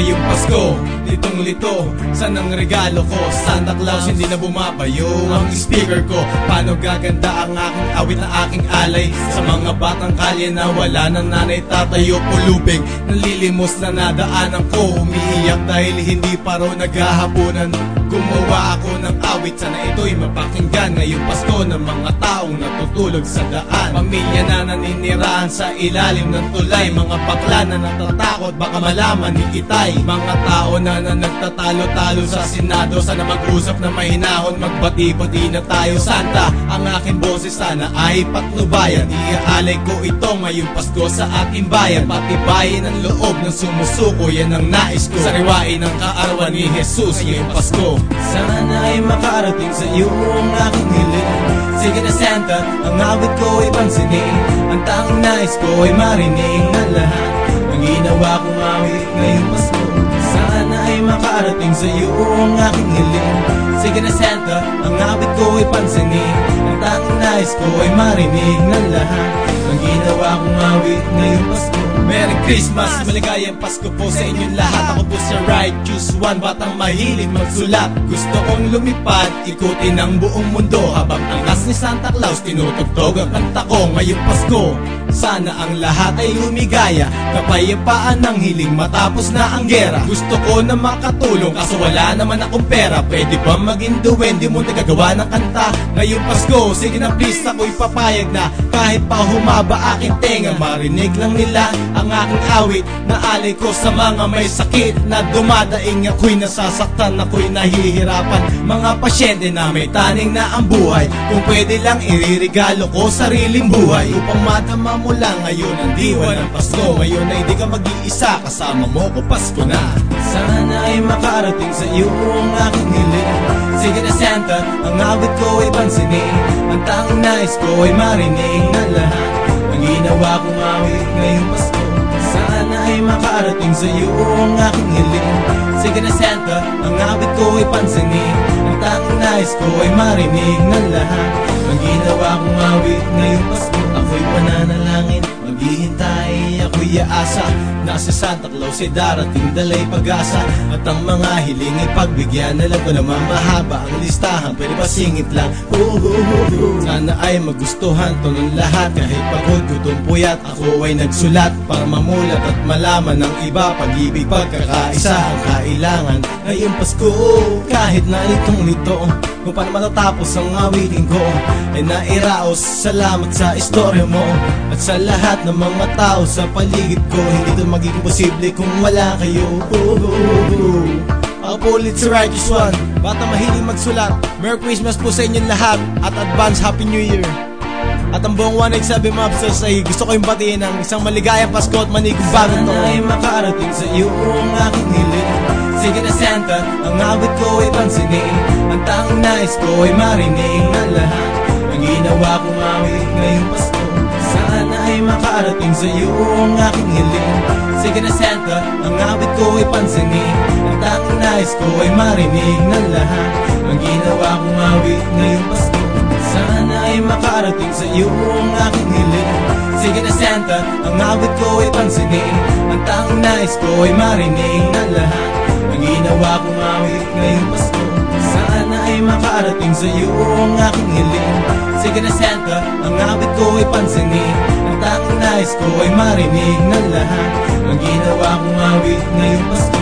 ngayong Pasko. Litong lito San ang regalo ko? Santa Claus hindi na bumabayo Ang speaker ko. Paano gaganda ang aking awit na aking alay? Sa mga batang kalye na wala ng nanay tatayo Pulubing, nalilimos na nadaanan ko Umiiyak dahil hindi pa raw naghahaponan Gumawa ako ng awit Sana ito'y mapakinggan. Ngayong Pasko ng mga taong natutulog sa daan. Pamilya na naninirahan sa ilalim ng tulay. Mga bakla na natatakot Baka malaman ni Itay. Mga tao na, na nagtatalo-talo sa Senado. Sana mag-usap na mahinahon Magbati-bati na tayo. Santa Ang aking boses sana ay patnubayan. Iaalay ko ito ngayong Pasko sa ating bayan. Patibayin ang loob ng sumusuko Yan ang nais ko. Sariwain ang kaarawan ni Jesus ngayong Pasko. Sana ay makarating sa iyo ang aking hiling. Sige na Santa, ang awit ko ay pansinin. Ang tanging nais ko ay marinig na lahat. Ang ginawa kong awit ngayong Pasko makarating sa iyo ang aking hiling. Sige na Santa, ang awit ko ay pansinin Ang tanging nais ko ay marinig na lahat. Ang ginawa kong awit ngayong Pasko. Merry Christmas, maligayang Pasko po sa inyong lahat. Ako po si Right Choose One, batang mahilig magsulat. Gusto kong lumipad, ikutin ang buong mundo. Habang angkas ni Santa Claus, tinutugtog ang kanta ko Ngayong Pasko, sana ang lahat ay lumigaya Kapayapaan ng hiling matapos na ang gera. Gusto ko na makatulong kaso wala naman akong pera. Pwede ba maging duwende mo nagagawa ng kanta. Ngayong Pasko, sige na please ako'y papayag na. Kahit pa humaba aking tenga Marinig lang nila ang aking awit Na alay ko sa mga may sakit Na dumadaing ako'y nasasaktan Ako'y nahihirapan. Mga pasyente na may taning na ang buhay Kung pwede lang iririgalo ko sariling buhay. Upang madama mo lang ngayon ang diwa ng Pasko. Ngayon ay di ka mag-iisa kasama mo ko Pasko na. Sana ay makarating sa iyo ang aking hiling. Sige na Santa, ang awit ko ay pansinin. Ang tanging nais ko ay marinig na lahat Ang ginawa kong awit ngayong Pasko. Sana ay makarating sa iyo ang aking hiling. Sige na Santa, ang awit ko ay pansinin. Ang tanging nais ko ay marinig na lahat Ang ginawa kong awit ngayong Pasko Ako'y pananalangin, maghihintay, ako'y aasa. Nasa Santa Claus ay darating dalay pag-asa. At ang mga hiling ay pagbigyan Alam ko naman mahaba ang listahan. Pwede ba singit lang? Ooh, ooh, ooh. Sana ay magustuhan to ng lahat. Kahit pagod, gutom, puyat Ako ay nagsulat para mamulat At malaman ng iba. Pag-ibig, pagkakaisa Ang kailangan ngayong Pasko. Kahit na itong lito Kung paano matatapos ang awitin ko Ay nairaos. Salamat sa istorya mo At sa lahat mga tao sa paligid ko Hindi ito magiging posible kung wala kayo oh, oh, oh. Ulit si Righteous One Bata mahilig magsulat Merry Christmas po sa inyong lahat At advance Happy New Year at ang buong 187 Mobsters ay gusto ko yung batiin ng isang maligayang Pasko at manigong bagong taon. Sana ay makarating sa iyo ang aking hiling. Sige na Santa, ang awit ko ay pansinin. Ang tanging nais ko ay marinig na lahat. Ang ginawa kong awit ngayong Pasko. Sana ay makarating sa iyo ang aking hiling. Sige na Santa, ang awit ko ay pansinin. Ang tanging nais ko ay marinig na lahat. Ang ginawa kong awit ngayong Pasko. Sana ay makarating sa iyo ang aking hiling Sige na Santa, ang awit ko ay pansinin Ang tanging nais ko ay marinig na lahat Ang ginawa kong awit ngayong Pasko Sana ay makarating sa iyo ang aking hiling Sige na Santa, ang awit ko ay pansinin Ang nais ko ay marinig na lahat. Ang ginawa kong awit ngayong Pasko